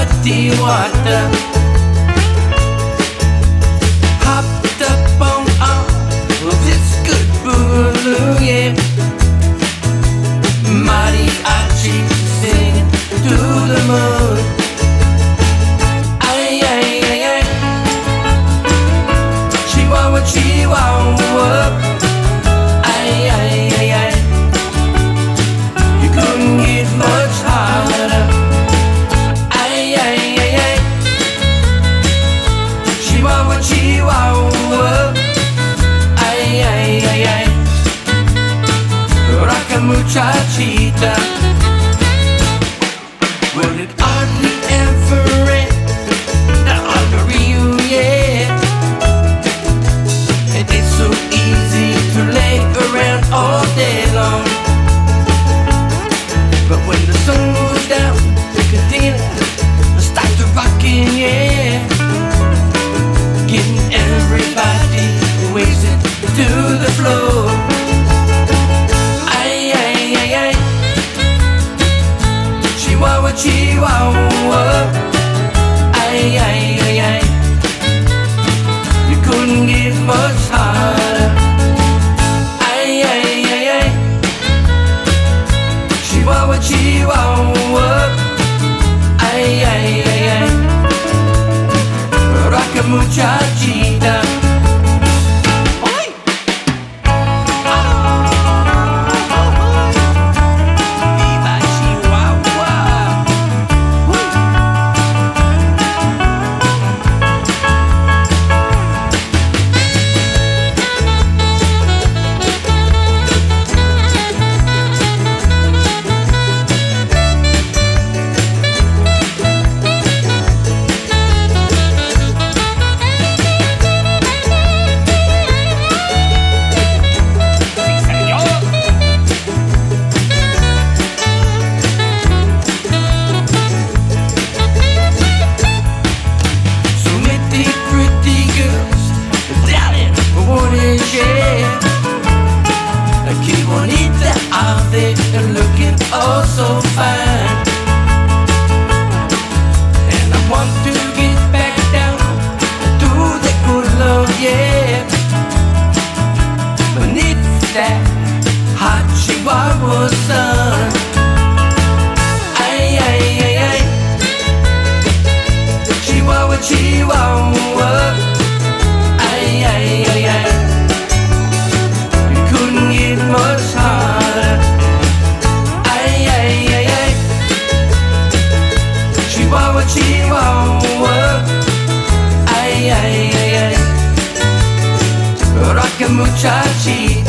ودي وعدت muchachita they are looking oh so fine. And I want to get back down to the good love, yeah. Beneath that hot Chihuahua sun. Ay, ay, ay, ay. Chihuahua, Chihuahua. muchachi